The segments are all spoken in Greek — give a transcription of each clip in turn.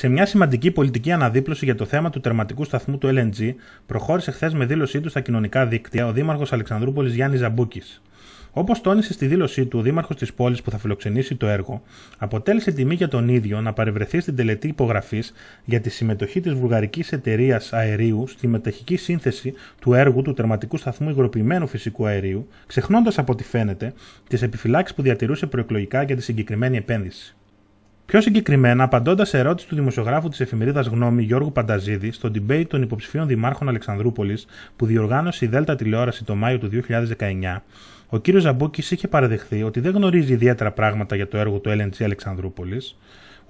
Σε μια σημαντική πολιτική αναδίπλωση για το θέμα του τερματικού σταθμού του LNG, προχώρησε χθες με δήλωσή του στα κοινωνικά δίκτυα ο Δήμαρχος Αλεξανδρούπολης Γιάννης Ζαμπούκης. Όπως τόνισε στη δήλωσή του, ο Δήμαρχος της πόλης που θα φιλοξενήσει το έργο, αποτέλεσε τιμή για τον ίδιο να παρευρεθεί στην τελετή υπογραφής για τη συμμετοχή της βουλγαρικής εταιρείας αερίου στη μεταχική σύνθεση του έργου του τερματικού σταθμού υγροποιημένου φυσικού αερίου, ξεχνώντας από ό,τι φαίνεται τις επιφυλάξεις που διατηρούσε προεκλογικά για τη συγκεκριμένη επένδυση. Πιο συγκεκριμένα, απαντώντας σε ερώτηση του δημοσιογράφου της εφημερίδας Γνώμη Γιώργου Πανταζίδη στο debate των υποψηφίων δημάρχων Αλεξανδρούπολης που διοργάνωσε η Δέλτα τηλεόραση το Μάιο του 2019, ο κ. Ζαμπούκης είχε παραδεχθεί ότι δεν γνωρίζει ιδιαίτερα πράγματα για το έργο του LNG Αλεξανδρούπολης,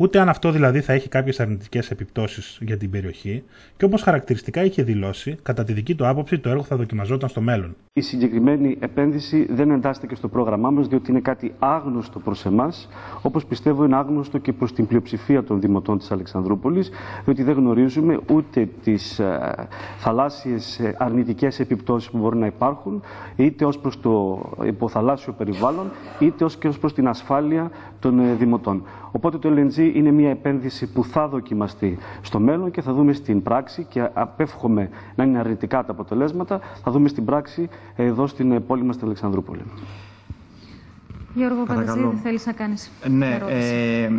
ούτε αν αυτό δηλαδή θα έχει κάποιες αρνητικές επιπτώσεις για την περιοχή, και όπως χαρακτηριστικά είχε δηλώσει, κατά τη δική του άποψη το έργο θα δοκιμαζόταν στο μέλλον. Η συγκεκριμένη επένδυση δεν εντάσσεται και στο πρόγραμμά μας, διότι είναι κάτι άγνωστο προς εμάς, όπως πιστεύω είναι άγνωστο και προς την πλειοψηφία των δημοτών της Αλεξανδρούπολης, διότι δεν γνωρίζουμε ούτε τις ε, θαλάσσιες αρνητικές επιπτώσεις που μπορεί να υπάρχουν, είτε ως προς το υποθαλάσσιο περιβάλλον, είτε ως και ως προς την ασφάλεια των ε, δημοτών. Οπότε το LNG είναι μια επένδυση που θα δοκιμαστεί στο μέλλον και θα δούμε στην πράξη και απέφχομαι να είναι αρνητικά τα αποτελέσματα, θα δούμε στην πράξη εδώ στην πόλη μας στην Αλεξανδρούπολη. Γιώργο Πανταζίδη, θέλεις να κάνεις ναι, ε,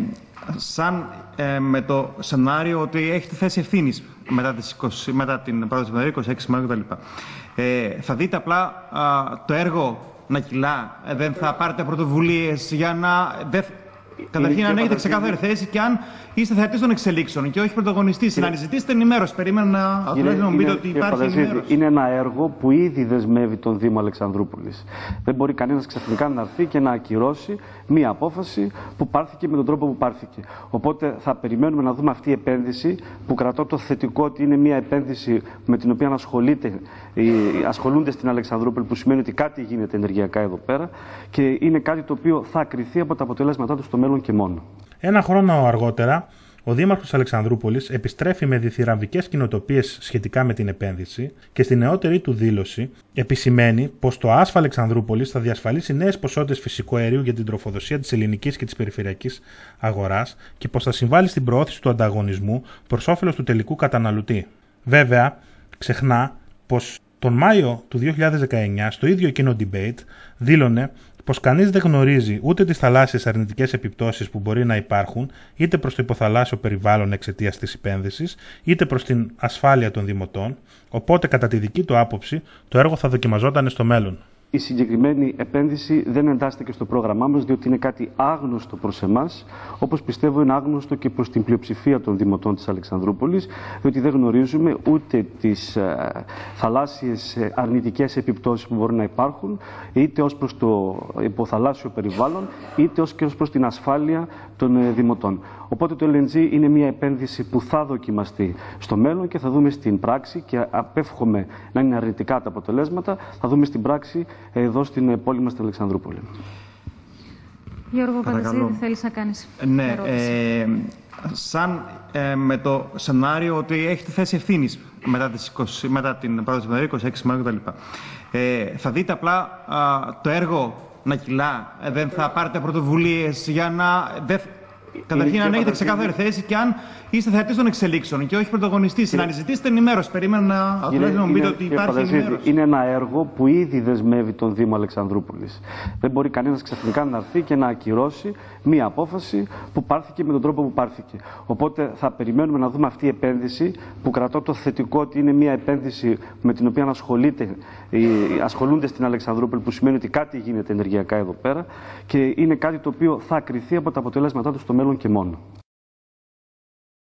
σαν ε, με το σενάριο ότι έχετε θέση ευθύνης μετά, μετά την 1η Σεπτεμβρίου, 26 Μαΐου κτλ. Ε, θα δείτε απλά το έργο να κυλά, ε, δεν θα πάρετε πρωτοβουλίες για να... Καταρχήν, αν έχετε ξεκάθαρη θέση και αν είστε θεατής των εξελίξεων και όχι πρωταγωνιστής, να αναζητήσετε ενημέρωση. Περίμενα να τουλάχιστον μου πείτε ότι υπάρχει ενημέρωση. Είναι ένα έργο που ήδη δεσμεύει τον Δήμο Αλεξανδρούπολης. Δεν μπορεί κανένας ξαφνικά να έρθει και να ακυρώσει μία απόφαση που πάρθηκε με τον τρόπο που πάρθηκε. Οπότε θα περιμένουμε να δούμε αυτή η επένδυση που κρατώ το θετικό ότι είναι μία επένδυση με την οποία ασχολείται, ασχολούνται στην Αλεξανδρούπολη, που σημαίνει ότι κάτι γίνεται ενεργειακά εδώ πέρα και είναι κάτι το οποίο θα κρυθεί από τα αποτελέσματά του στο μέλλον και μόνο. Ένα χρόνο αργότερα, ο Δήμαρχος Αλεξανδρούπολης επιστρέφει με διθυραμβικές κοινοτοπίες σχετικά με την επένδυση και στη νεότερη του δήλωση επισημαίνει πως το ΑΣΦΑ Αλεξανδρούπολης θα διασφαλίσει νέες ποσότητες φυσικού αερίου για την τροφοδοσία της ελληνικής και της περιφερειακής αγοράς και πως θα συμβάλλει στην προώθηση του ανταγωνισμού προς όφελος του τελικού καταναλωτή. Βέβαια, ξεχνά πως τον Μάιο του 2019, στο ίδιο εκείνο debate, δήλωνε πως κανείς δεν γνωρίζει ούτε τις θαλάσσιες αρνητικές επιπτώσεις που μπορεί να υπάρχουν είτε προς το υποθαλάσσιο περιβάλλον εξαιτίας της επένδυσης, είτε προς την ασφάλεια των δημοτών, οπότε κατά τη δική του άποψη το έργο θα δοκιμαζόταν στο μέλλον. Η συγκεκριμένη επένδυση δεν εντάσσεται και στο πρόγραμμά μας, διότι είναι κάτι άγνωστο προς εμάς, όπως πιστεύω είναι άγνωστο και προς την πλειοψηφία των δημοτών της Αλεξανδρούπολης, διότι δεν γνωρίζουμε ούτε τις ε, θαλάσσιες αρνητικές επιπτώσεις που μπορεί να υπάρχουν, είτε ως προς το υποθαλάσσιο περιβάλλον, είτε ως και ως προς την ασφάλεια των ε, δημοτών. Οπότε το LNG είναι μια επένδυση που θα δοκιμαστεί στο μέλλον και θα δούμε στην πράξη και απέφχομαι να είναι αρνητικά τα αποτελέσματα, θα δούμε στην πράξη εδώ στην πόλη μας στην Αλεξανδρούπολη. Γιώργο Πανταζίδη, θέλεις να κάνεις ναι, ε, σαν ε, με το σενάριο ότι έχετε θέση ευθύνης μετά, μετά την 1η Σεπτεμβρίου, 26 Μαΐου κτλ. Ε, θα δείτε απλά το έργο να κυλά, ε, δεν θα πάρετε πρωτοβουλίες για να... Καταρχήν, αν έχετε ξεκάθαρη θέση και αν είστε θεατή των εξελίξεων και όχι πρωταγωνιστής, να αναζητήσετε ενημέρωση. Περίμενα να τουλάχιστον μου πείτε ότι υπάρχει ενημέρωση. Είναι ένα έργο που ήδη δεσμεύει τον Δήμο Αλεξανδρούπολης. Δεν μπορεί κανένας ξαφνικά να έρθει και να ακυρώσει μία απόφαση που πάρθηκε με τον τρόπο που πάρθηκε. Οπότε θα περιμένουμε να δούμε αυτή η επένδυση που κρατώ το θετικό ότι είναι μία επένδυση με την οποία ασχολείται, ασχολούνται στην Αλεξανδρούπολη, που σημαίνει ότι κάτι γίνεται ενεργειακά εδώ πέρα και είναι κάτι το οποίο θα κρυθεί από τα αποτελέσματά τους στο μέλλον και μόνο.